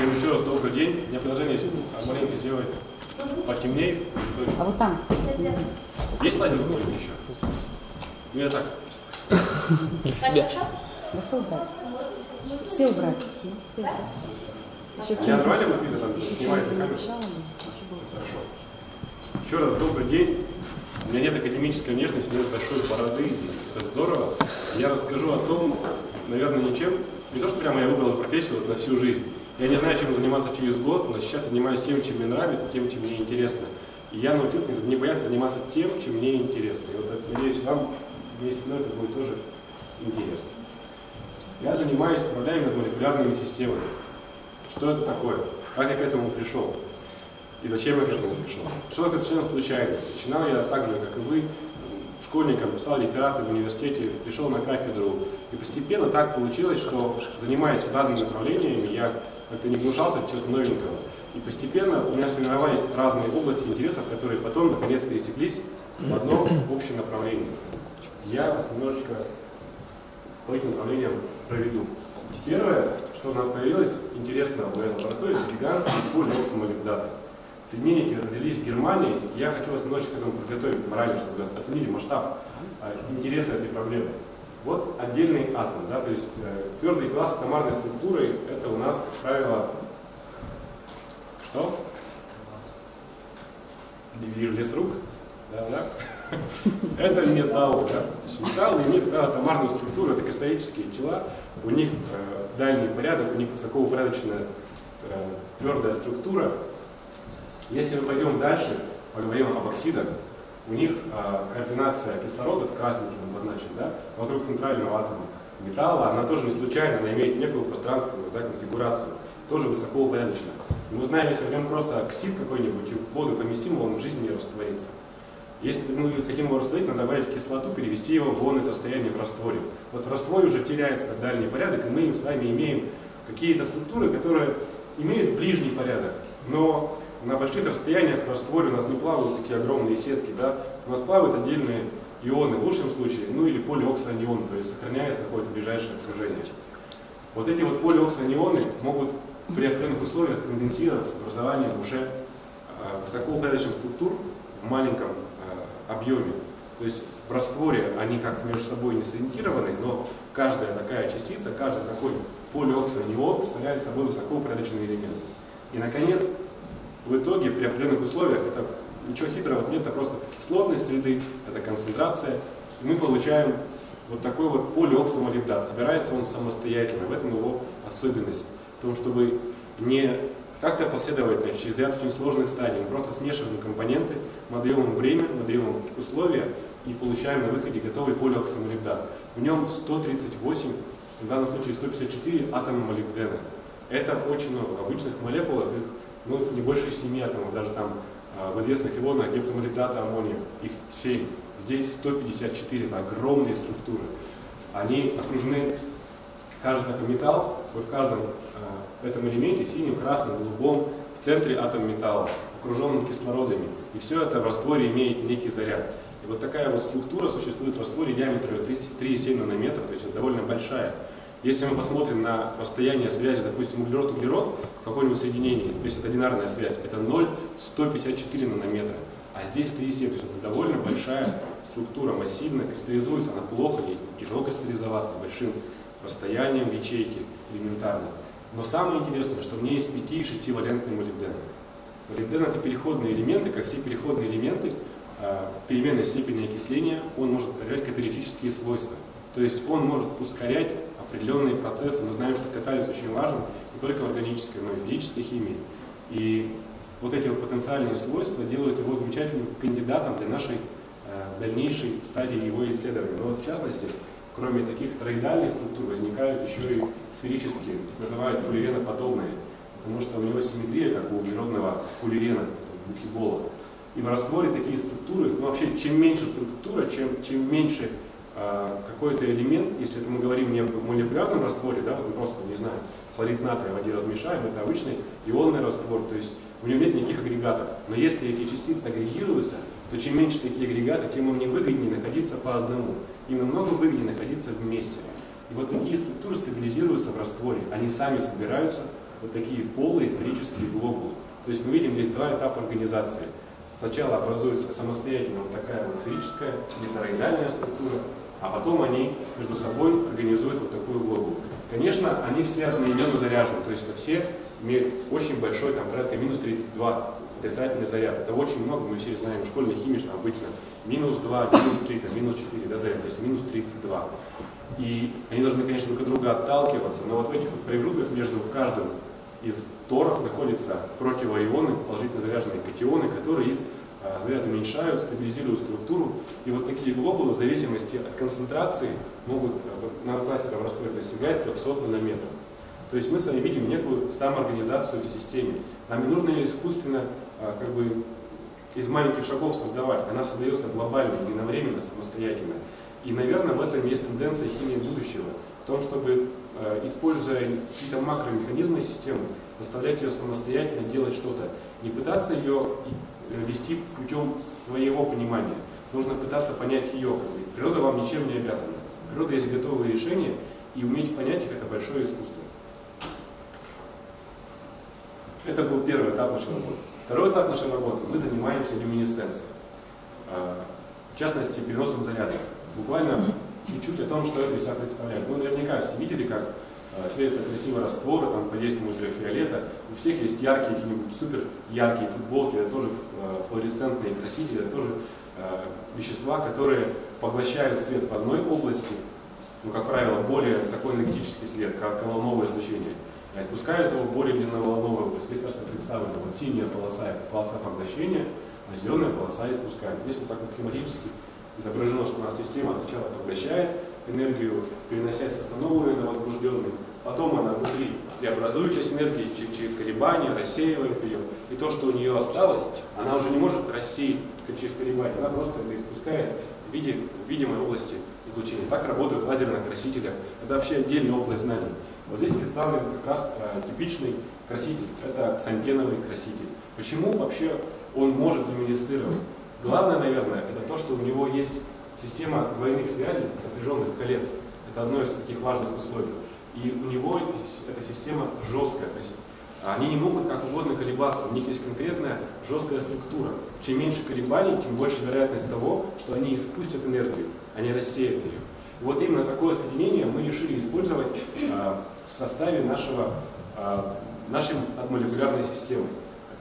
Всем еще раз добрый день. У меня предложение есть а маленько сделать потемнее. А вот там. Есть лазер какой еще? Ну я так. Да все убрать. Все убрать. Ну, Все убрать. Еще в Я чем нормально вот видно, там еще снимает чем на камеру? Еще раз добрый день. У меня нет академической внешности, нет большой бороды. Это здорово. Я расскажу о том, наверное, ничем. Не то, что прямо я выбрал профессию вот на всю жизнь. Я не знаю, чем заниматься через год, но сейчас занимаюсь тем, чем мне нравится, тем, чем мне интересно. И я научился не бояться заниматься тем, чем мне интересно. И вот, надеюсь, вам вместе со мной это будет тоже интересно. Я занимаюсь управляемыми молекулярными системами. Что это такое? Как я к этому пришел? И зачем я к этому пришел? Пришел это совершенно случайно. Начинал я так же, как и вы, школьником, писал рефераты в университете, пришел на кафедру. И постепенно так получилось, что занимаясь разными направлениями, я как-то не гнушался чего-то новенького. И постепенно у меня сформировались разные области интересов, которые потом наконец пересеклись в одно общее направление. Я вас немножечко по этим направлениям проведу. Первое, что у нас появилось интересно в моей лаборатории, это гигантский полиоксамолибдат. Соединения эти родились в Германии. Я хочу вас немножечко к этому подготовить морально, чтобы вы оценили масштаб а, интереса этой проблемы. Вот отдельный атом, да, то есть э, твердый класс атомарной структуры, это у нас, как правило, что? Вижу лес рук, да, да. Это металл, да. То есть металл имеет да, атомарную структуру, это кристаллические тела, у них э, дальний порядок, у них высокоупорядоченная э, твердая структура. Если мы пойдем дальше, поговорим об оксидах, у них э, координация кислорода, это красненьким обозначен, да, вокруг центрального атома металла, она тоже не случайно, она имеет некую пространственную да, конфигурацию, тоже высокоупорядочена. Мы знаем, если возьмем просто оксид какой-нибудь и в воду поместим, он в жизни не растворится. Если мы хотим его растворить, надо добавить кислоту, перевести его в ионное состояние в растворе. Вот в растворе уже теряется дальний порядок, и мы с вами имеем какие-то структуры, которые имеют ближний порядок, но на больших расстояниях в растворе у нас не плавают такие огромные сетки, да? у нас плавают отдельные ионы в лучшем случае, ну или полиоксанионы, то есть сохраняется какое-то ближайшее окружение. Вот эти вот полиоксанионы могут при определенных условиях конденсироваться с образованием уже э, высокоупорядоченных структур в маленьком э, объеме. То есть в растворе они как между собой не сориентированы, но каждая такая частица, каждый такой полиоксанион представляет собой высокоупорядоченный элемент. И, наконец, в итоге при определенных условиях, это ничего хитрого нет, это просто кислотность среды, это концентрация, и мы получаем вот такой вот полиоксамолибдат. Собирается он самостоятельно, в этом его особенность. В том, чтобы не как-то последовательно, через ряд очень сложных стадий, мы просто смешиваем компоненты, им время, им условия и получаем на выходе готовый полиоксамолибдат. В нем 138, в данном случае 154 атома молибдена. Это очень много. В обычных молекулах их ну, не больше 7 атомов, даже там а, в известных ионах гептомолибдата аммония, их 7. Здесь 154, это огромные структуры. Они окружены, каждый металл, вот в каждом э, этом элементе, синим, красным, голубом, в центре атом металла, окруженным кислородами. И все это в растворе имеет некий заряд. И вот такая вот структура существует в растворе диаметром 3,7 нанометра, то есть довольно большая. Если мы посмотрим на расстояние связи, допустим, углерод-углерод в каком-нибудь соединении, если это одинарная связь, это 0,154 нанометра. А здесь 3,7, то есть это довольно большая структура, массивная, кристаллизуется она плохо, ей тяжело кристаллизоваться с большим расстоянием ячейки элементарно. Но самое интересное, что в ней есть 5 и 6 валентный молибден. Это переходные элементы, как все переходные элементы, переменной степени окисления, он может проявлять каталитические свойства. То есть он может ускорять определенные процессы. Мы знаем, что катализ очень важен не только в органической, но и в физической химии. И вот эти вот потенциальные свойства делают его замечательным кандидатом для нашей э, дальнейшей стадии его исследования. Но вот в частности, кроме таких троидальных структур, возникают еще и сферические, называют фуллереноподобные, потому что у него симметрия, как у углеродного фуллерена, бухибола. И в растворе такие структуры, ну вообще, чем меньше структура, чем, чем меньше какой-то элемент, если мы говорим не о молекулярном растворе, да, мы просто, не знаю, хлорид натрия в воде размешаем, это обычный ионный раствор, то есть у него нет никаких агрегатов. Но если эти частицы агрегируются, то чем меньше такие агрегаты, тем им не выгоднее находиться по одному. Им намного выгоднее находиться вместе. И вот такие структуры стабилизируются в растворе. Они сами собираются, вот такие полые сферические глобулы. То есть мы видим здесь два этапа организации. Сначала образуется самостоятельно вот такая вот сферическая нетороидальная структура, а потом они между собой организуют вот такую глобулу. Конечно, они все одноименно заряжены, то есть это все имеют очень большой, там, порядка минус 32 отрицательный заряд. Это очень много, мы все знаем, в школьной химии, что обычно минус 2, минус 3, там, минус 4, да, заряд, то есть минус 32. И они должны, конечно, друг от друга отталкиваться, но вот в этих вот промежутках между каждым из торов находятся противоионы, положительно заряженные катионы, которые их а, заряд уменьшают, стабилизируют структуру. И вот такие глобулы в зависимости от концентрации могут а, нанокластером расстройства достигать 300 нанометров. То есть мы с вами видим некую самоорганизацию в системе. Нам не нужно ее искусственно а, как бы из маленьких шагов создавать. Она создается глобально, единовременно, самостоятельно. И, наверное, в этом есть тенденция химии будущего. В том, чтобы, э, используя какие-то макромеханизмы системы, заставлять ее самостоятельно делать что-то. Не пытаться ее э, вести путем своего понимания. Нужно пытаться понять ее. Природа вам ничем не обязана. Природа есть готовые решения, и уметь понять их – это большое искусство. Это был первый этап нашей работы. Второй этап нашей работы – мы занимаемся люминесценцией. Э, в частности, переносом заряда буквально чуть-чуть о том, что это из себя представляет. Ну, наверняка все видели, как э, светятся красивые растворы, там, под действием ультрафиолета. У всех есть яркие, какие-нибудь супер яркие футболки, это тоже э, флуоресцентные красители, это тоже э, вещества, которые поглощают свет в одной области, ну, как правило, более высокоэнергетический свет, как волновое излучение, а испускают его более длинноволновую область. Здесь просто представлена вот синяя полоса, полоса поглощения, а зеленая полоса испускания. Здесь вот так вот схематически изображено, что у нас система сначала поглощает энергию, переносясь с основного уровня на возбужденный, потом она внутри преобразует часть энергии через колебания, рассеивает ее, и то, что у нее осталось, она уже не может рассеять через колебания, она просто это испускает в виде видимой области излучения. Так работают лазерные красители. Это вообще отдельная область знаний. Вот здесь представлен как раз э, типичный краситель. Это ксантеновый краситель. Почему вообще он может люминесцировать? Главное, наверное, это то, что у него есть система двойных связей, сопряженных колец. Это одно из таких важных условий. И у него эта система жесткая. То есть они не могут как угодно колебаться. У них есть конкретная жесткая структура. Чем меньше колебаний, тем больше вероятность того, что они испустят энергию, они рассеют ее. И вот именно такое соединение мы решили использовать а, в составе нашего, а, нашей молекулярной системы.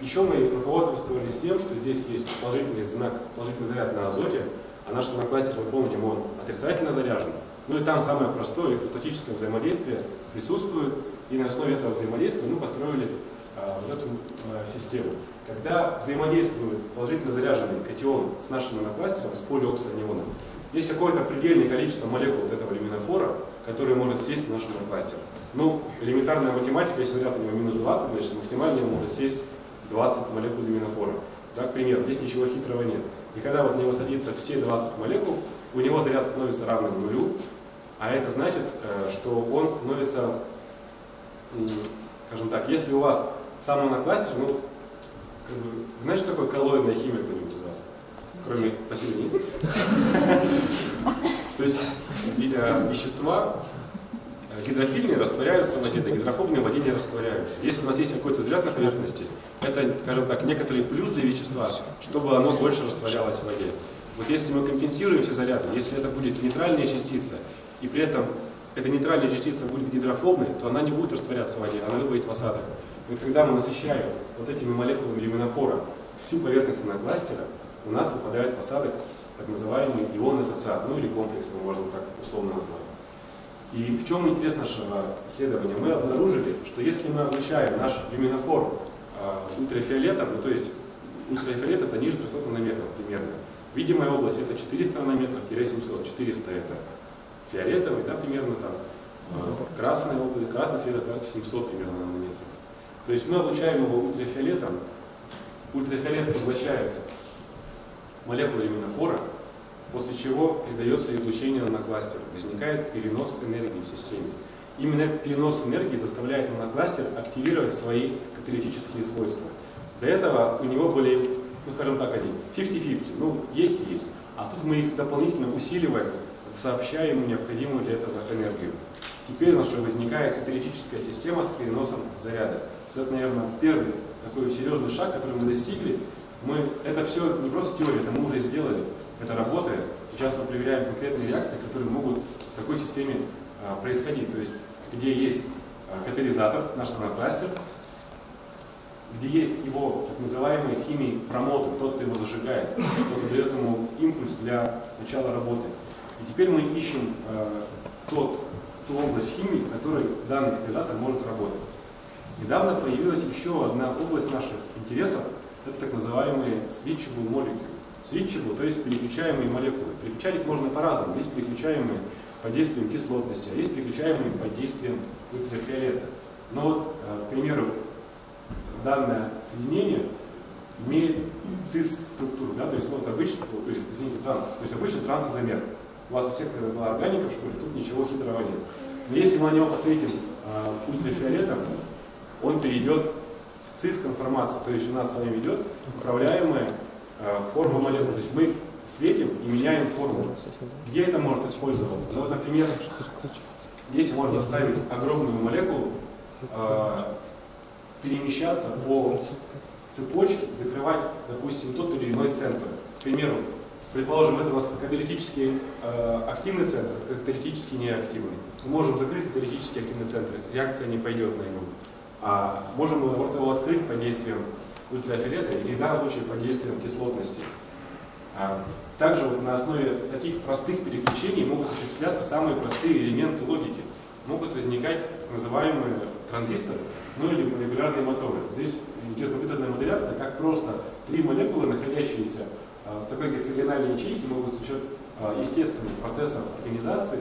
Еще мы руководствовались тем, что здесь есть положительный знак, положительный заряд на азоте, а наш нанокластер, мы помним, он отрицательно заряжен. Ну и там самое простое электростатическое взаимодействие присутствует, и на основе этого взаимодействия мы построили а, вот эту а, систему. Когда взаимодействует положительно заряженный катион с нашим нанокластером, с полиоксанионом, есть какое-то предельное количество молекул вот этого люминофора, который может сесть в наш нанокластер. Ну, элементарная математика, если заряд у него минус 20, значит максимально может сесть 20 молекул люминофора. Так, пример, здесь ничего хитрого нет. И когда вот в него садится все 20 молекул, у него заряд становится равным нулю, а это значит, э, что он становится, скажем так, если у вас сам монокластер, ну, как бы, знаешь, что такое коллоидная химия кто-нибудь из вас? Кроме посильниц. То есть э, вещества гидрофильные растворяются в воде, да гидрофобные в воде не растворяются. Если у нас есть какой-то взгляд на поверхности, это, скажем так, некоторый плюс для вещества, чтобы оно больше растворялось в воде. Вот если мы компенсируем все заряды, если это будет нейтральная частица, и при этом эта нейтральная частица будет гидрофобной, то она не будет растворяться в воде, она будет в осадок. И когда мы насыщаем вот этими молекулами люминофора всю поверхность нанокластера, у нас выпадает в осадок так называемый ионный ТЦА, ну или комплекс, его можно так условно назвать. И в чем интерес нашего исследования? Мы обнаружили, что если мы облучаем наш люминофор э, ультрафиолетом, ну то есть ультрафиолет это ниже 300 нанометров примерно, видимая область это 400 нанометров-700, 400 это фиолетовый, да, примерно там, э, красный, область, красный свет это 700 примерно нанометров. То есть мы облучаем его ультрафиолетом, ультрафиолет поглощается молекулой люминофора, после чего передается излучение нанокластера, возникает перенос энергии в системе. Именно этот перенос энергии заставляет нанокластер активировать свои каталитические свойства. До этого у него были, ну скажем так, они 50-50, ну есть и есть. А тут мы их дополнительно усиливаем, сообщая ему необходимую для этого энергию. теперь у нас уже возникает каталитическая система с переносом заряда. Это, наверное, первый такой серьезный шаг, который мы достигли. Мы, это все не просто теория, это мы уже сделали, это работает. Сейчас мы проверяем конкретные реакции, которые могут в такой системе а, происходить. То есть, где есть а, катализатор, наш нанопластер, где есть его так называемый химией промотор, тот, кто его зажигает, кто дает ему импульс для начала работы. И теперь мы ищем э, тот, ту область химии, в которой данный катализатор может работать. Недавно появилась еще одна область наших интересов, это так называемые switchable molecule. Switchable, то есть переключаемые молекулы. Переключать их можно по-разному. Есть переключаемые под действием кислотности, а есть переключаемые под действием ультрафиолета. Но вот, э, к примеру, данное соединение имеет цис-структуру, да, то есть вот обычный, то есть, извините, транс, то есть обычный трансизомер. У вас у всех когда была органика в школе, тут ничего хитрого нет. Но если мы на него посветим э, ультрафиолетом, он перейдет в цис-конформацию, то есть у нас с вами идет управляемая э, форма молекул. То есть мы светим и меняем форму. Где это может использоваться? Ну вот, например, если можно ставить огромную молекулу, э, перемещаться по цепочке, закрывать, допустим, тот или иной центр. К примеру, предположим, это у нас каталитический э, активный центр, каталитически неактивный. Мы можем закрыть каталитически активный центр, реакция не пойдет на него. А можем его открыть под действием ультрафиолета или в данном случае под действием кислотности. А также вот на основе таких простых переключений могут осуществляться самые простые элементы логики. Могут возникать называемые транзисторы, ну или молекулярные моторы. Здесь идет компьютерная моделяция, как просто три молекулы, находящиеся а, в такой гексагональной ячейке, могут за счет а, естественных процессов организации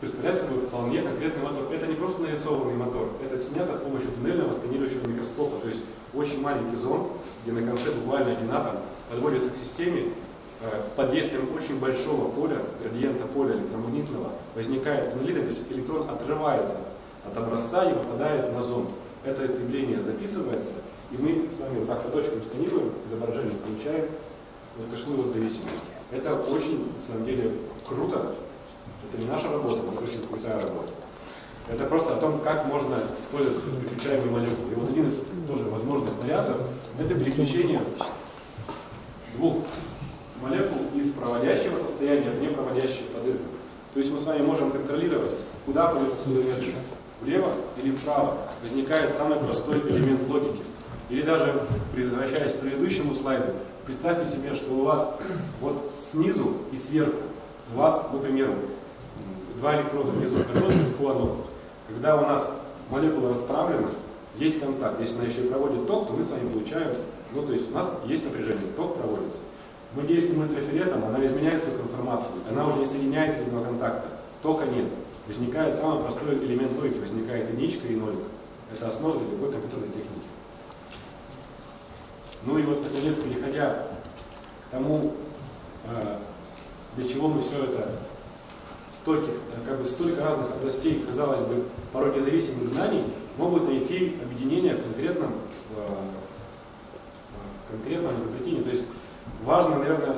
представлять собой вполне конкретный мотор. Это не просто нарисованный мотор, это снято с помощью туннельного сканирующего микроскопа, то есть очень маленький зонд, где на конце буквально один атом подводится к системе, под действием очень большого поля, градиента поля электромагнитного, возникает туннелит, то есть электрон отрывается от образца и попадает на зонд. Это явление записывается, и мы с вами вот так по точкам сканируем, изображение получаем вот такую вот зависимость. Это очень, на самом деле, круто. Это не наша работа, это очень крутая работа. Это просто о том, как можно использовать переключаемые молекулы. И вот один из тоже возможных вариантов – это переключение двух молекул из проводящего состояния в непроводящее по дыркам. То есть мы с вами можем контролировать, куда пойдет отсюда энергия влево или вправо, возникает самый простой элемент логики. Или даже, возвращаясь к предыдущему слайду, представьте себе, что у вас вот снизу и сверху, у вас, например, два электрода катод и. Когда у нас молекула расправлена, есть контакт. Если она еще проводит ток, то мы с вами получаем, ну то есть у нас есть напряжение, ток проводится. Мы действуем ультрафиолетом, она изменяет свою конформацию, она уже не соединяет этого контакта, тока нет возникает самый простой элемент логики, возникает единичка и нолик. Это основа для любой компьютерной техники. Ну и вот, наконец, переходя к тому, э, для чего мы все это, стольких, э, как бы столько разных областей, казалось бы, порой независимых знаний, могут найти объединение в конкретном, э, в конкретном изобретении. То есть важно, наверное,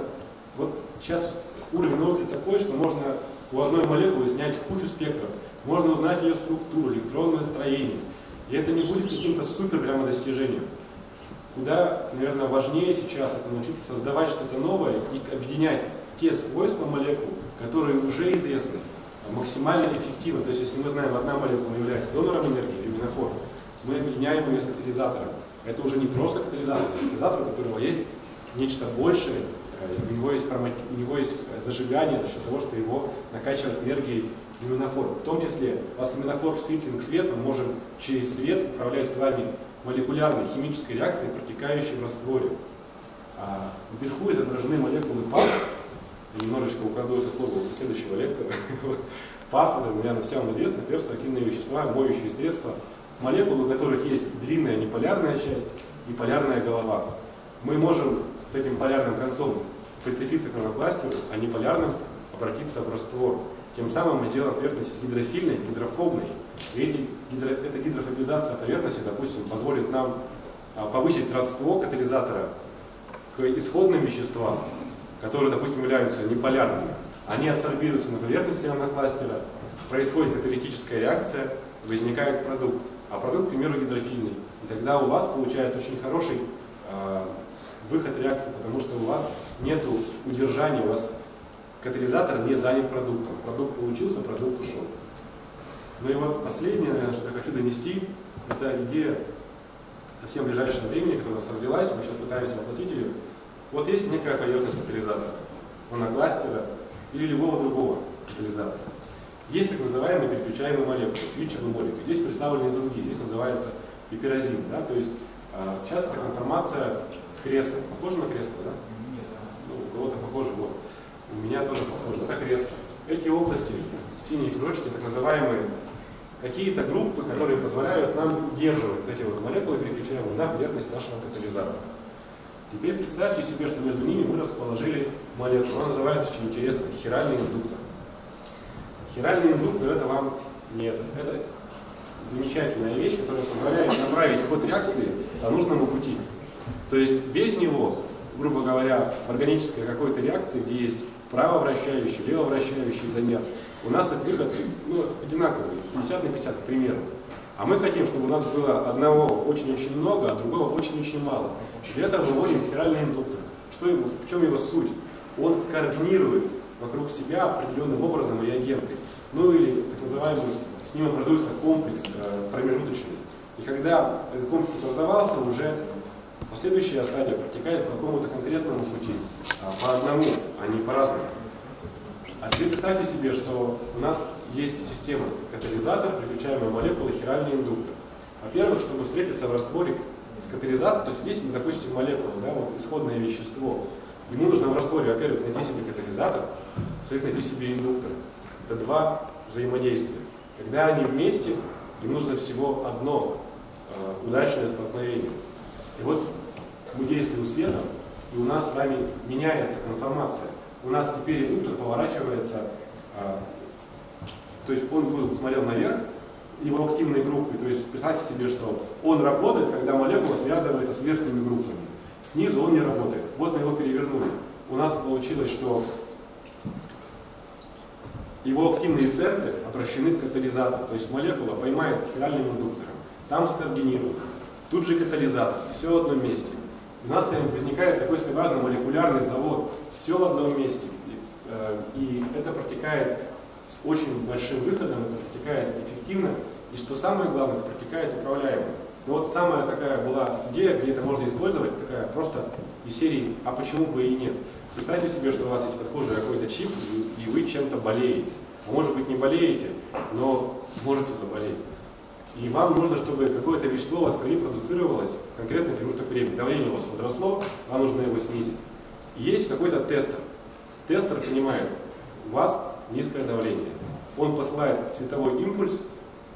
вот сейчас уровень науки такой, что можно у одной молекулы снять кучу спектров. Можно узнать ее структуру, электронное строение. И это не будет каким-то супер прямо достижением. Куда, наверное, важнее сейчас это научиться создавать что-то новое и объединять те свойства молекул, которые уже известны, максимально эффективно. То есть, если мы знаем, одна молекула является донором энергии, люминофор, мы объединяем ее с катализатором. Это уже не просто катализатор, а катализатор, у которого есть нечто большее, у него есть, у него есть зажигание за счет того, что его накачивает энергией люминофор. В том числе у вас люминофор чувствителен к свету, мы можем через свет управлять с вами молекулярной химической реакцией, протекающей в растворе. А вверху изображены молекулы ПАФ. Немножечко украду это слово у следующего лектора. ПАФ, это, наверное, всем известно, перстроактивные вещества, моющие средства, молекулы, у которых есть длинная неполярная часть и полярная голова. Мы можем этим полярным концом прицепиться к нанопластеру, а не полярным обратиться в раствор. Тем самым мы сделаем поверхность гидрофильной, гидрофобной. И эти, гидро, эта гидрофобизация поверхности, допустим, позволит нам а, повысить родство катализатора к исходным веществам, которые, допустим, являются неполярными. Они абсорбируются на поверхности нанопластера, происходит каталитическая реакция, возникает продукт. А продукт, к примеру, гидрофильный. И тогда у вас получается очень хороший э, выход реакции, потому что у вас нет удержания, у вас катализатор не занят продуктом. Продукт получился, продукт ушел. Ну и вот последнее, наверное, что я хочу донести, это идея совсем ближайшего времени, которая у нас родилась, мы сейчас пытаемся воплотить ее. Вот есть некая поверхность катализатора, монокластера или любого другого катализатора. Есть так называемые переключаемые молекулы, свитчерные молекулы. Здесь представлены другие, здесь называется пиперозин. Да? То есть э, часто как информация кресло. Похоже на кресло, да? Ну, у кого-то похоже, вот. У меня тоже похоже, это кресло. Эти области, синие кружочки, так называемые какие-то группы, которые позволяют нам удерживать эти вот молекулы, переключаемые на поверхность нашего катализатора. Теперь представьте себе, что между ними мы расположили молекулу. Она называется очень интересно хиральный индуктор. Хиральный индуктор это вам нет. Это замечательная вещь, которая позволяет направить ход реакции по нужному пути. То есть без него, грубо говоря, в органической какой-то реакции, где есть правовращающий, левовращающий замер, у нас их выход ну, одинаковый, 50 на 50 примерно. А мы хотим, чтобы у нас было одного очень-очень много, а другого очень-очень мало. Для этого мы вводим хиральный индуктор. Что его, в чем его суть? Он координирует вокруг себя определенным образом реагенты. Ну или так называемый, с ним образуется комплекс э, промежуточный. И когда этот комплекс образовался, уже последующая стадия протекает по какому-то конкретному пути, а по одному, а не по-разному. А теперь представьте себе, что у нас есть система катализатор, переключаемая молекула, хиральный индуктор. Во-первых, чтобы встретиться в растворе с катализатором, то есть здесь, допустим, молекула, да, вот исходное вещество, ему нужно в растворе, во-первых, найти себе катализатор, во-вторых, найти себе индуктор. Это два взаимодействия. Когда они вместе, им нужно всего одно э, удачное столкновение. И вот мы действуем светом, и у нас с вами меняется конформация. У нас теперь индуктор поворачивается, э, то есть он был, смотрел наверх, его активной группой, то есть представьте себе, что он работает, когда молекула связывается с верхними группами. Снизу он не работает. Вот мы его перевернули. У нас получилось, что его активные центры обращены в катализатор, то есть молекула поймается хиральным индуктором, там скоординируется, тут же катализатор, все в одном месте. У нас возникает такой своеобразный молекулярный завод, все в одном месте. Э, и это протекает с очень большим выходом, это протекает эффективно, и что самое главное, это протекает управляемо. Но вот самая такая была идея, где это можно использовать, такая просто из серии «А почему бы и нет?». Представьте себе, что у вас есть подхожий какой-то чип, и вы чем-то болеете. А может быть не болеете, но можете заболеть. И вам нужно, чтобы какое-то вещество у вас в крови продуцировалось в конкретный промежуток времени. Давление у вас возросло, вам нужно его снизить. Есть какой-то тестер. Тестер понимает, у вас низкое давление. Он посылает цветовой импульс,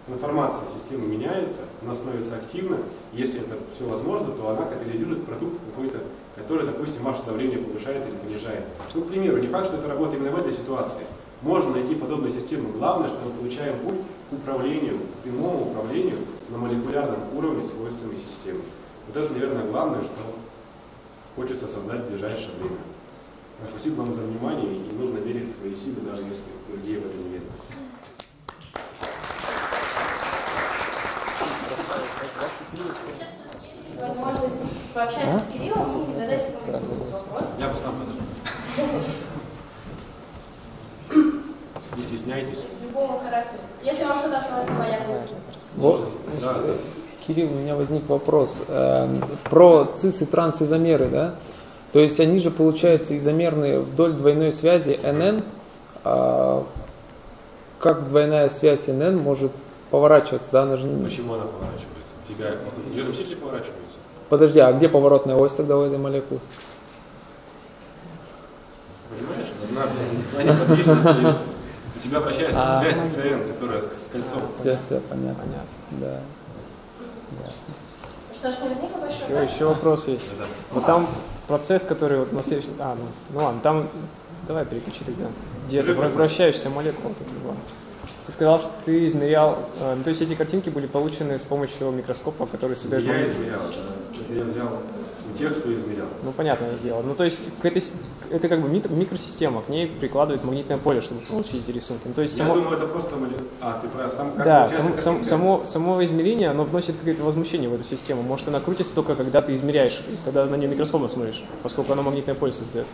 информация системы меняется, она становится активна. Если это все возможно, то она катализирует продукт какой-то который, допустим, ваше давление повышает или понижает. Ну, к примеру, не факт, что это работает именно в этой ситуации. Можно найти подобную систему. Главное, что мы получаем путь к управлению, к прямому управлению на молекулярном уровне свойствами системы. Вот это, наверное, главное, что хочется создать в ближайшее время. Спасибо вам за внимание, и нужно верить в свои силы, даже если другие в это не верят. возможность пообщаться а? с Кириллом и задать ему вопрос. Я там подожду. Не стесняйтесь. Любого характера. Если вам что-то осталось, то я вот, да, да. Кирилл, у меня возник вопрос. Э, про цис и трансизомеры, да? То есть они же, получается, изомерные вдоль двойной связи НН. А как двойная связь НН может поворачиваться, да? Она же... Почему она поворачивается? Тебя ее заместители поворачиваются? Подожди, а где поворотная ось тогда у этой молекулы? Понимаешь? Неподвижно остается. У тебя вращается а, связь ЦН, которая с кольцом. Все, все, понятно. понятно. Да. Ясно. Что ж, не возникло больше еще, еще вопрос есть. Да, да. Вот там процесс, который вот на следующий... А, ну, ну ладно, там... Давай переключи тогда. Где ты вращаешься молекула. Ты сказал, что ты измерял... Э, то есть эти картинки были получены с помощью микроскопа, который создает... Я измерял, да. Я взял тех, кто измерял. Ну, понятное дело. Ну, то есть, к этой, это как бы микро- микросистема, к ней прикладывает магнитное поле, чтобы получить эти рисунки. Ну, то есть, Я само, думаю, это просто... А, ты про сам... да, сам- картинка? само, само измерение, оно вносит какое-то возмущение в эту систему. Может, она крутится только когда ты измеряешь, когда на нее микроскопом смотришь, поскольку оно магнитное поле создает.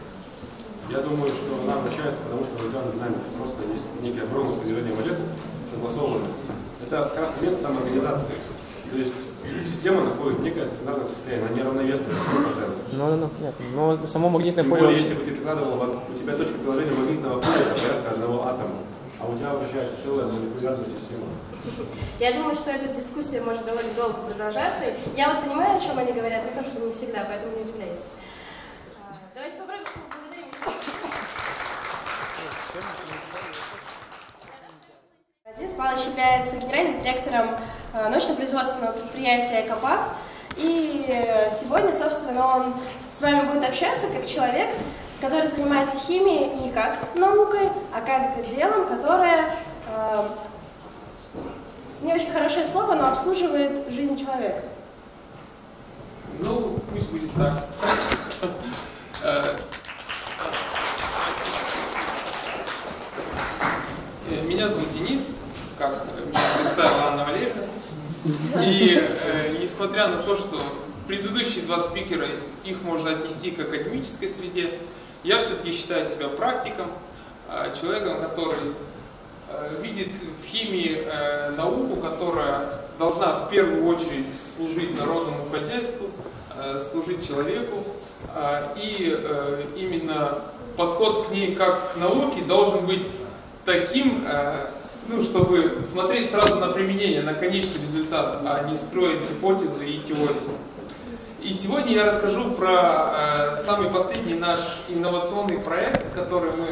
Я думаю, что она вращается, потому что в динамике просто есть некое броновское движение молекул, согласованное. Это как раз метод самоорганизации. То есть система находит некое стационарное состояние, она неравновесная на 100%. Ну, ну, понятно. Но само магнитное Тем поле... более, если бы ты прикладывал, у тебя точка приложения магнитного поля это порядка одного атома, а у тебя вращается целая молекулярная система. Я думаю, что эта дискуссия может довольно долго продолжаться. Я вот понимаю, о чем они говорят, но тоже не всегда, поэтому не удивляйтесь. А, Давайте попробуем поблагодарим. Денис Павлович является генеральным директором э, научно-производственного предприятия КАПАК. И сегодня, собственно, он с вами будет общаться как человек, который занимается химией не как наукой, а как делом, которое э, не очень хорошее слово, но обслуживает жизнь человека. Ну, пусть будет так. Э, э, Меня зовут как меня представила Анна Валерьевна. И э, несмотря на то, что предыдущие два спикера, их можно отнести к академической среде, я все-таки считаю себя практиком, э, человеком, который э, видит в химии э, науку, которая должна в первую очередь служить народному хозяйству, э, служить человеку. э, И э, именно подход к ней как к науке должен быть таким, э, ну, чтобы смотреть сразу на применение, на конечный результат, а не строить гипотезы и теории. И сегодня я расскажу про э, самый последний наш инновационный проект, который мы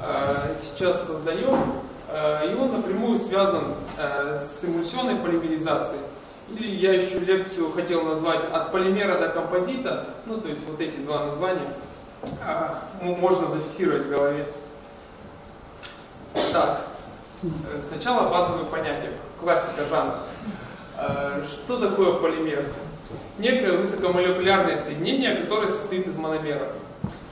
э, сейчас создаем. Э, и он напрямую связан э, с эмульсионной полимеризацией. Или я еще лекцию хотел назвать «От полимера до композита». Ну, то есть вот эти два названия э, можно зафиксировать в голове. Так, сначала базовые понятия, классика жанра. Э, Что такое полимер? Некое высокомолекулярное соединение, которое состоит из мономеров.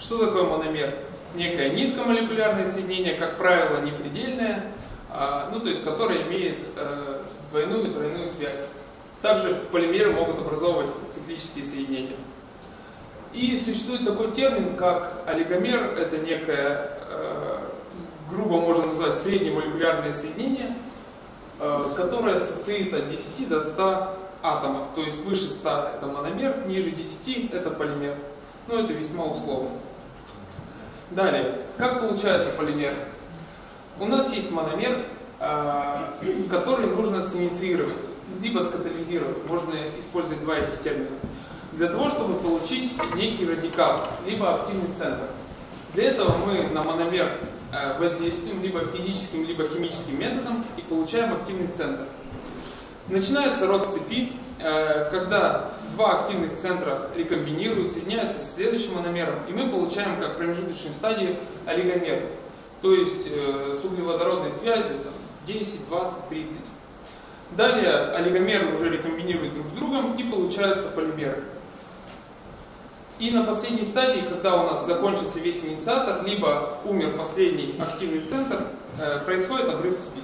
Что такое мономер? Некое низкомолекулярное соединение, как правило, непредельное, а, ну, то есть которое имеет э, двойную и тройную связь. Также полимеры могут образовывать циклические соединения. И существует такой термин, как олигомер. Это некое, э, грубо можно назвать, среднемолекулярное соединение, э, которое состоит от 10 до 100 атомов. То есть выше 100 это мономер, ниже 10 это полимер. Но это весьма условно. Далее, как получается полимер? У нас есть мономер, э, который нужно синициировать, либо скатализировать. Можно использовать два этих термина. Для того, чтобы получить некий радикал, либо активный центр. Для этого мы на мономер э, воздействуем либо физическим, либо химическим методом и получаем активный центр. Начинается рост цепи, э, когда два активных центра рекомбинируют, соединяются с следующим мономером, и мы получаем как промежуточную стадию олигомер, то есть э, с углеводородной связью там, 10, 20, 30. Далее олигомеры уже рекомбинируют друг с другом и получаются полимеры. И на последней стадии, когда у нас закончился весь инициатор, либо умер последний активный центр, э, происходит обрыв цепи.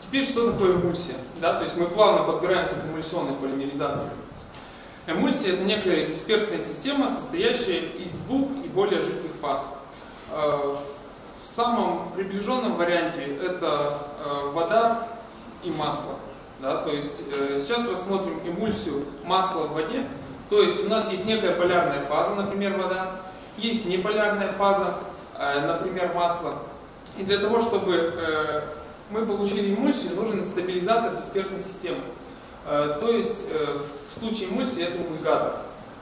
Теперь что такое эмульсия? Да, то есть мы плавно подбираемся к эмульсионной полимеризации. Эмульсия это некая дисперсная система, состоящая из двух и более жидких фаз. Э, В самом приближенном варианте это э, вода и масло. Да, то есть э, сейчас рассмотрим эмульсию масла в воде. То есть у нас есть некая полярная фаза, например, вода, есть неполярная фаза, э, например, масло. И для того, чтобы э, мы получили эмульсию, нужен стабилизатор дисперсной системы. Э, то есть э, в случае эмульсии это эмульгатор.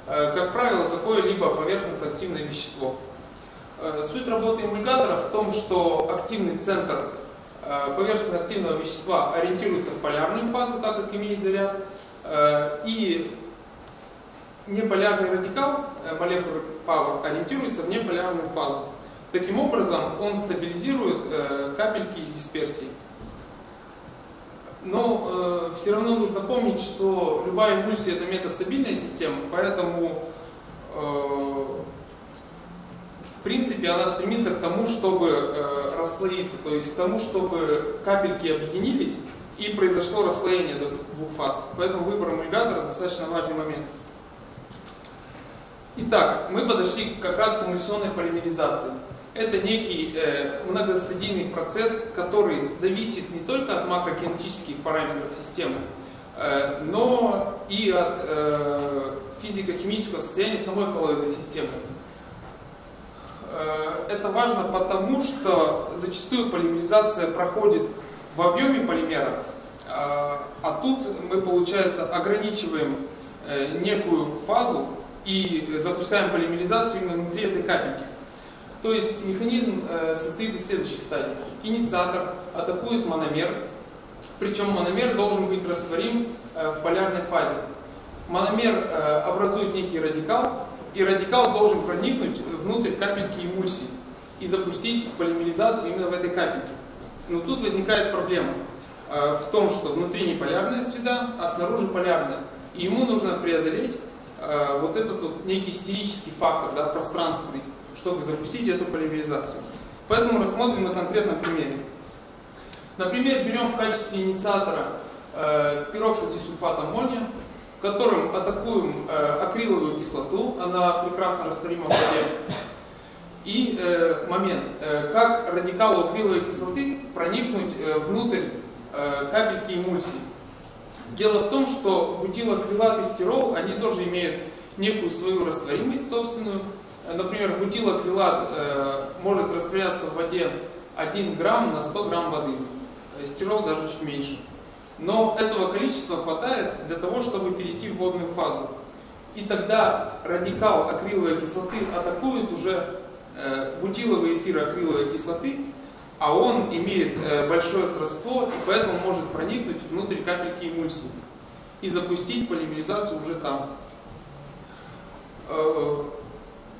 Э, как правило, какое-либо поверхностно-активное вещество. Э, Суть работы эмульгатора в том, что активный центр э, поверхностно-активного вещества ориентируется в полярную фазу, так как имеет заряд, э, и неполярный радикал, э, молекулы power, ориентируется в неполярную фазу. Таким образом, он стабилизирует капельки дисперсии. Но э, все равно нужно помнить, что любая эмульсия это метастабильная система, поэтому принципе она стремится к тому, чтобы э, расслоиться, то есть к тому, чтобы капельки объединились и произошло расслоение двух фаз. Поэтому выбор эмульгатора достаточно важный момент. Итак, мы подошли как раз к эмульсионной полимеризации. Это некий э, многостадийный процесс, который зависит не только от макрокинетических параметров системы, э, но и от э, физико-химического состояния самой коллоидной системы. Э, это важно потому, что зачастую полимеризация проходит в объеме полимера, э, а тут мы, получается, ограничиваем э, некую фазу и запускаем полимеризацию именно внутри этой капельки. То есть механизм состоит из следующих стадий. Инициатор атакует мономер, причем мономер должен быть растворим в полярной фазе. Мономер образует некий радикал, и радикал должен проникнуть внутрь капельки эмульсии и запустить полимеризацию именно в этой капельке. Но тут возникает проблема в том, что внутри не полярная среда, а снаружи полярная. И ему нужно преодолеть э, вот этот вот некий стерический фактор, да, пространственный, чтобы запустить эту полимеризацию. Поэтому рассмотрим на конкретном примере. Например, берем в качестве инициатора э, пироксидисульфат аммония, которым атакуем э, акриловую кислоту, она прекрасно растворима в воде. И э, момент, э, как радикалу акриловой кислоты проникнуть э, внутрь э, капельки эмульсии. Дело в том, что бутилакрилат и стирол, они тоже имеют некую свою растворимость собственную. Например, бутилакрилат э, может растворяться в воде 1 грамм на 100 грамм воды. Стирол даже чуть меньше. Но этого количества хватает для того, чтобы перейти в водную фазу. И тогда радикал акриловой кислоты атакует уже э, бутиловый эфир акриловой кислоты, а он имеет э, большое сродство и поэтому может проникнуть внутрь капельки эмульсии и запустить полимеризацию уже там. Э,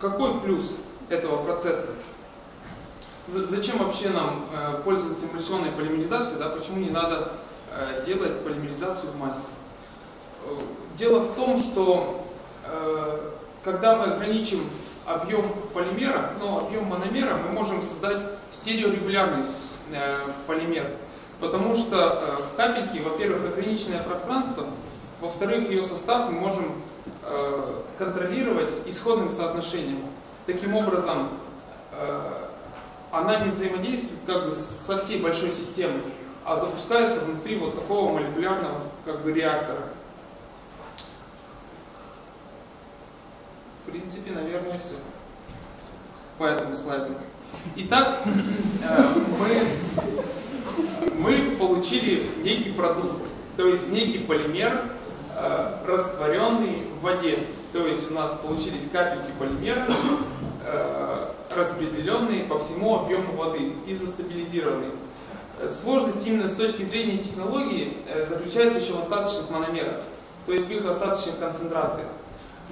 какой плюс этого процесса? Зачем вообще нам пользоваться эмульсионной полимеризацией? Да? Почему не надо делать полимеризацию в массе? Дело в том, что когда мы ограничим объем полимера, но объем мономера, мы можем создать стереорегулярный э, полимер. Потому что э, в капельке, во-первых, ограниченное пространство, во-вторых, ее состав мы можем э, контролировать исходным соотношением. Таким образом, э, она не взаимодействует как бы со всей большой системой, а запускается внутри вот такого молекулярного как бы реактора. В принципе, наверное, все по этому слайду. Итак, э, мы, мы получили некий продукт, то есть некий полимер, э, растворенный в воде. То есть у нас получились капельки полимера, э, распределенные по всему объему воды и застабилизированные. Сложность именно с точки зрения технологии заключается еще в остаточных мономерах, то есть в их остаточных концентрациях.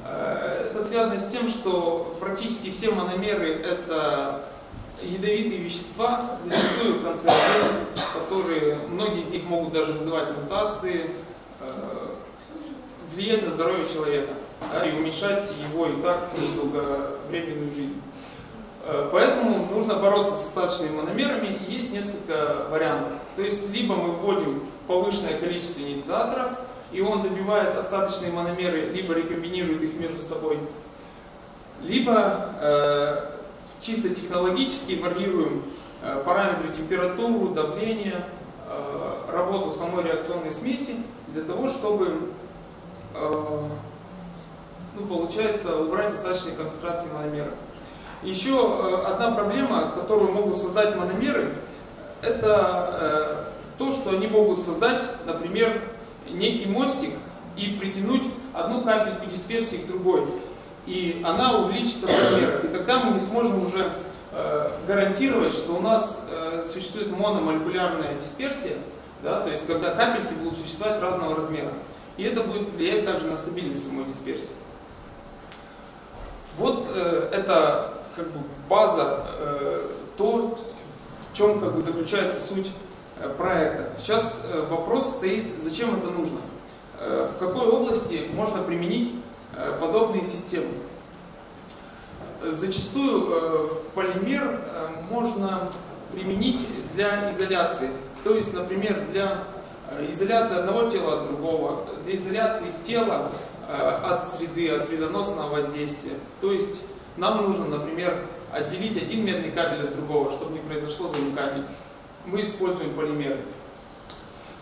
Это связано с тем, что практически все мономеры это ядовитые вещества, зачастую канцерогены, которые, многие из них могут даже вызывать мутации, э, влиять на здоровье человека да, и уменьшать его и так долговременную жизнь. Э, поэтому нужно бороться с остаточными мономерами, и есть несколько вариантов. То есть, либо мы вводим повышенное количество инициаторов, и он добивает остаточные мономеры, либо рекомбинирует их между собой, либо э, чисто технологически варьируем э, параметры температуру, давления, э, работу самой реакционной смеси для того, чтобы э, ну, получается убрать остаточные концентрации мономеров. Еще одна проблема, которую могут создать мономеры, это то, что они могут создать, например, некий мостик и притянуть одну капельку дисперсии к другой и она увеличится в размерах. И тогда мы не сможем уже э, гарантировать, что у нас э, существует мономолекулярная дисперсия, да, то есть когда капельки будут существовать разного размера. И это будет влиять также на стабильность самой дисперсии. Вот э, это как бы база, э, то, в чем как бы заключается суть проекта. Сейчас вопрос стоит, зачем это нужно? В какой области можно применить подобные системы? Зачастую полимер можно применить для изоляции. То есть, например, для изоляции одного тела от другого, для изоляции тела от среды, от вредоносного воздействия. То есть нам нужно, например, отделить один медный кабель от другого, чтобы не произошло замыкание. Мы используем полимеры.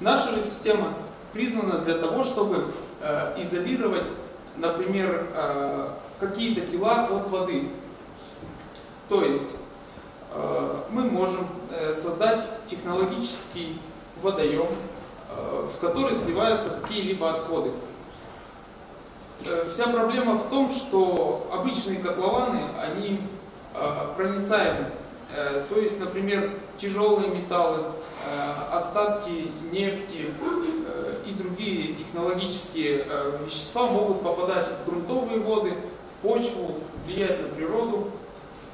Наша же система призвана для того, чтобы э, изолировать, например, э, какие-то тела от воды. То есть э, мы можем э, создать технологический водоем, э, в который сливаются какие-либо отходы. Э, вся проблема в том, что обычные котлованы, они э, проницаемы. Э, то есть, например, тяжелые металлы, остатки нефти и другие технологические вещества могут попадать в грунтовые воды, в почву, влиять на природу,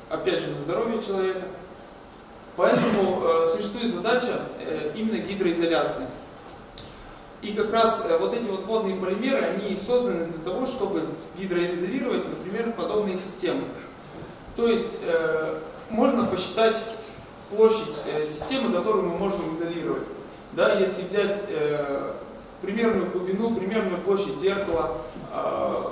опять же, на здоровье человека. Поэтому существует задача именно гидроизоляции. И как раз э, вот эти вот водные полимеры, они созданы для того, чтобы гидроизолировать, например, подобные системы. То есть э, можно посчитать площадь э, системы, которую мы можем изолировать. Да, если взять э, примерную глубину, примерную площадь зеркала, э,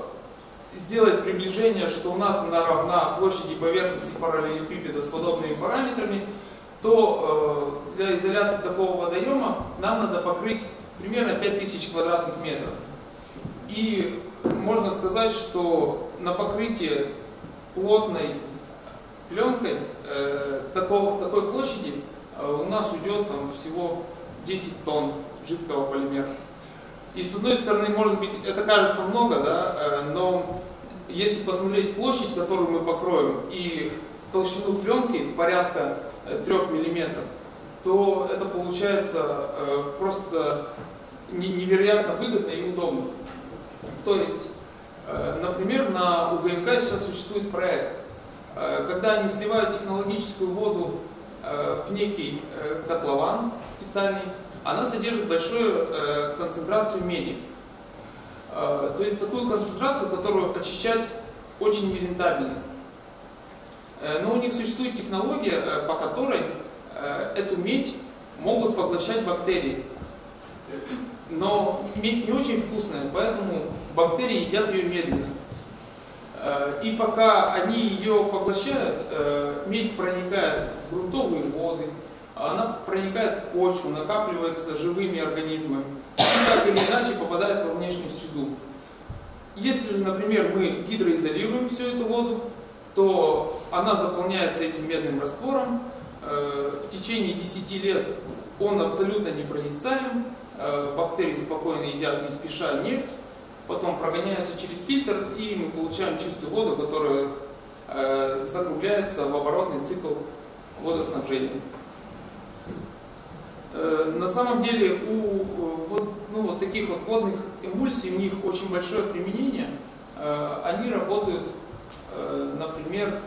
сделать приближение, что у нас она равна площади поверхности параллелепипеда с подобными параметрами, то э, для изоляции такого водоема нам надо покрыть примерно 5000 квадратных метров. И можно сказать, что на покрытие плотной пленкой э, такого, такой площади э, у нас уйдет там, всего 10 тонн жидкого полимера. И с одной стороны, может быть, это кажется много, да, э, но если посмотреть площадь, которую мы покроем, и толщину пленки порядка 3 э, миллиметров, то это получается э, просто невероятно выгодно и удобно. То есть, э, например, на УГМК сейчас существует проект, э, когда они сливают технологическую воду э, в некий котлован специальный, она содержит большую концентрацию меди. То есть такую концентрацию, которую очищать очень нерентабельно. Но у них существует технология, по которой эту медь могут поглощать бактерии но медь не очень вкусная, поэтому бактерии едят ее медленно. Э, и пока они ее поглощают, э, медь проникает в грунтовые воды, она проникает в почву, накапливается живыми организмами и так или иначе попадает во внешнюю среду. Если например, мы гидроизолируем всю эту воду, то она заполняется этим медным раствором, в течение 10 лет он абсолютно непроницаем, Э, бактерии спокойно едят не спеша нефть, потом прогоняются через фильтр, и мы получаем чистую воду, которая э, закругляется в оборотный цикл водоснабжения. Э, на самом деле у вот, ну, вот таких вот водных эмульсий, у них очень большое применение. Они работают, например,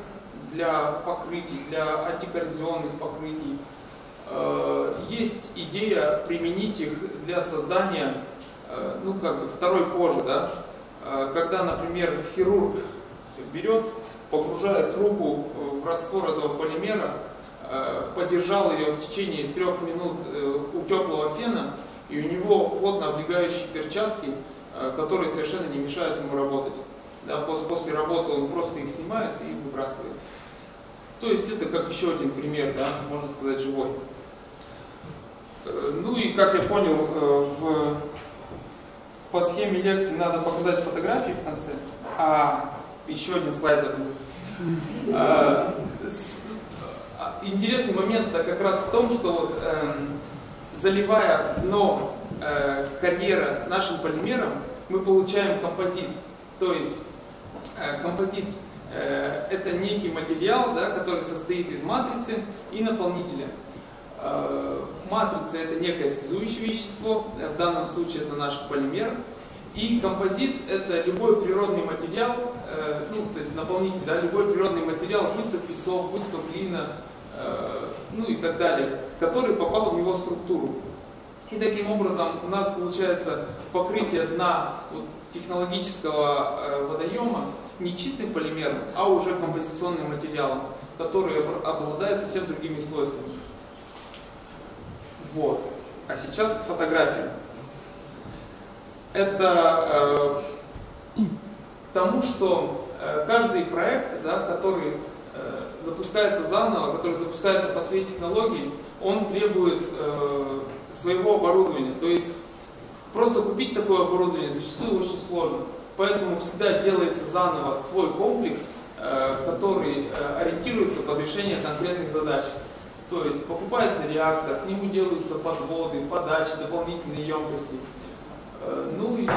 для покрытий, для антикоррозионных покрытий, Э, есть идея применить их для создания, э, ну как бы второй кожи, да, э, когда, например, хирург берет, погружает руку в раствор этого полимера, подержал ее в течение трех минут у теплого фена, и у него плотно облегающие перчатки, которые совершенно не мешают ему работать. Да, после работы он просто их снимает и выбрасывает. То есть это как еще один пример, да, можно сказать, живой. Э, ну и как я понял, э, в, по схеме лекции надо показать фотографии в конце. А, еще один слайд забыл. А, а, интересный момент как раз в том, что вот, э, заливая дно э, карьера нашим полимером, мы получаем композит. То есть э, композит это некий материал, да, который состоит из матрицы и наполнителя. Э, матрица это некое связующее вещество, в данном случае это наш полимер. И композит это любой природный материал, э, ну, то есть наполнитель, да, любой природный материал, будь то песок, будь то глина, э, ну и так далее, который попал в его структуру. И таким образом у нас получается покрытие дна технологического э, водоема не чистым полимером, а уже композиционным материалом, который обладает совсем другими свойствами. Вот. А сейчас к фотографии. Это э, тому, что э, каждый проект, да, который э, запускается заново, который запускается по своей технологии, он требует э, своего оборудования. То есть просто купить такое оборудование зачастую очень сложно. Поэтому всегда делается заново свой комплекс, э, который э, ориентируется под решение конкретных задач. То есть покупается реактор, к нему делаются подводы, подачи, дополнительные емкости. Э, ну и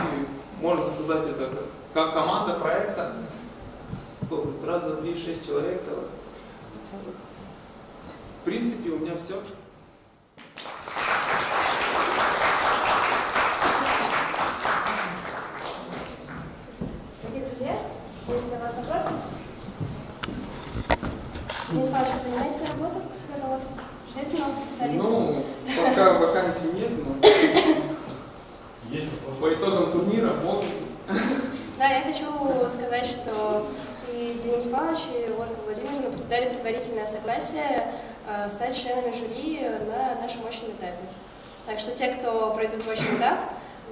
можно сказать, это как команда проекта. Сколько? Раз, два, три, шесть человек целых. В принципе, у меня все. Дорогие друзья, если у вас вопросы, Денис Павлович, вы понимаете работу? Ждете новых специалистов? Ну, пока вакансий нет, но Есть по итогам турнира могут быть. Да, я хочу сказать, что и Денис Павлович, и Ольга Владимировна дали предварительное согласие э, стать членами жюри на нашем очном этапе. Так что те, кто пройдут в очный этап,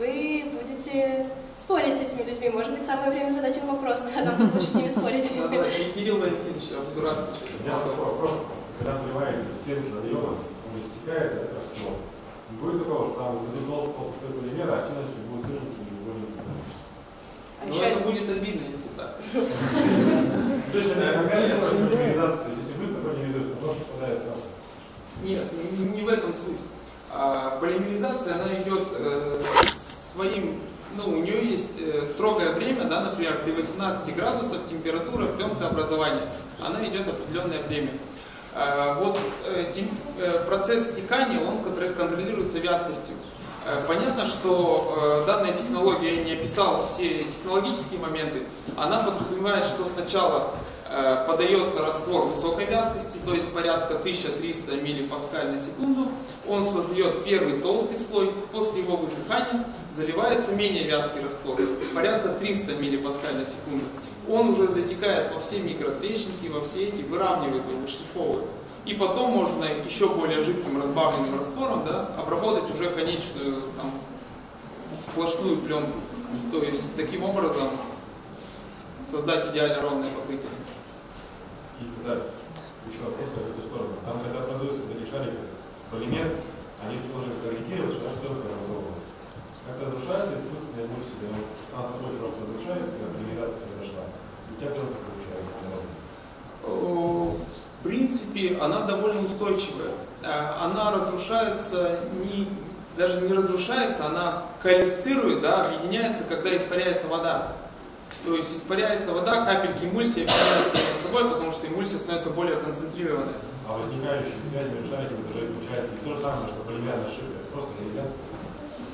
вы будете спорить с этими людьми. Может быть, самое время задать им вопрос, а там лучше с ними спорить. Надо и Кирилл Валентинович обдураться. У меня вопрос, вопрос. Когда поливаете стенки водоема, он истекает, это основа. Не будет такого, что там один должен после полимера, а стеночки будут тоненькие и. А Но еще- это будет обидно, если так. То есть полимеризация, то есть если быстро полимеризуешь, то просто попадает сразу. Нет, не, в этом суть. А, полимеризация, она идет э, своим, ну, у нее есть э, строгое время, да, например, при 18 градусах температура пленкообразования, она идет определенное время. А, вот э, э, процесс текания, он контр- контролируется вязкостью. Э, Понятно, что э, данная технология, я не описал все технологические моменты, она подразумевает, что сначала э, подается раствор высокой вязкости, то есть порядка 1300 миллипаскаль на секунду. Он создает первый толстый слой, после его высыхания заливается менее вязкий раствор, порядка 300 миллипаскаль на секунду. Он уже затекает во все микротрещинки, во все эти, выравнивает его, вышлифовывает. И потом можно еще более жидким разбавленным раствором да, обработать уже конечную там, сплошную пленку. То есть таким образом создать идеально ровное покрытие. И тогда еще вопрос в эту сторону. Там, когда продаются такие шарики, полимер, они должны корректировать, что это образовывалось. Как разрушается искусственная эмульсия, он сам собой просто разрушается, когда полимеризация произошла. И у тебя тоже так получается. В принципе, она довольно устойчивая. Э, Она разрушается не даже не разрушается, она коалесцирует, да, объединяется, когда испаряется вода. То есть испаряется вода, капельки эмульсии объединяются между собой, потому что эмульсия становится более концентрированной. А возникающие связи между шариками, уже получается не то же самое, что полимерная ошибка, это просто реализация.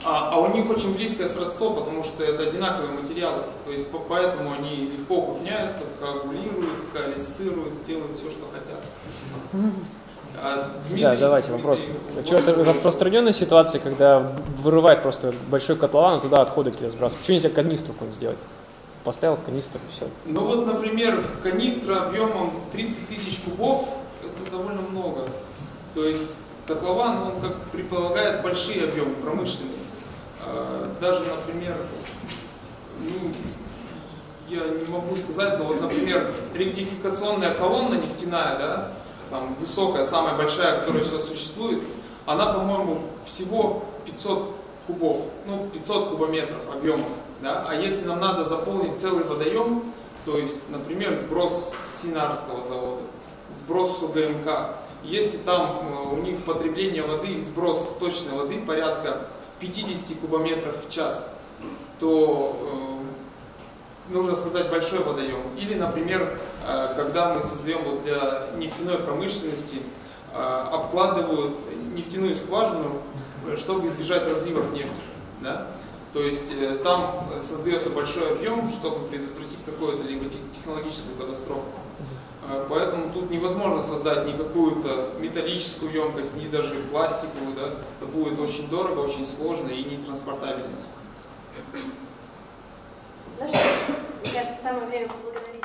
А, а у них очень близкое сродство, потому что это одинаковые материалы. То есть по- поэтому они легко укрупняются, коагулируют, коалесцируют, делают все, что хотят. А Дмитрий- Да, давайте вопрос. Что это распространенная ситуация, когда вырывает просто большой котлован, а туда отходы какие-то сбрасывают? Почему нельзя канистру какую-нибудь сделать? Поставил канистру, все. Ну вот, например, канистра объемом 30 тысяч кубов, это довольно много. То есть котлован, он как предполагает большие объемы, промышленные. А, Даже, например, ну, я не могу сказать, но вот, например, ректификационная колонна нефтяная, да, там высокая, самая большая, которая сейчас существует, она, по-моему, всего 500 кубов, ну, 500 кубометров объема, да, а если нам надо заполнить целый водоем, то есть, например, сброс Синарского завода, сброс с УГМК, если там э, у них потребление воды и сброс сточной воды порядка 50 кубометров в час, то э, нужно создать большой водоем. Или, например, э, когда мы создаем вот для нефтяной промышленности, э, обкладывают нефтяную скважину, э, чтобы избежать разливов нефти. Да? То есть э, там э, создается большой объем, чтобы предотвратить какую-то либо тех- технологическую катастрофу. Э, Поэтому тут невозможно создать ни какую-то металлическую емкость, ни даже пластиковую, да. Это будет очень дорого, очень сложно и нетранспортабельно. Ну что, мне кажется, самое время поблагодарить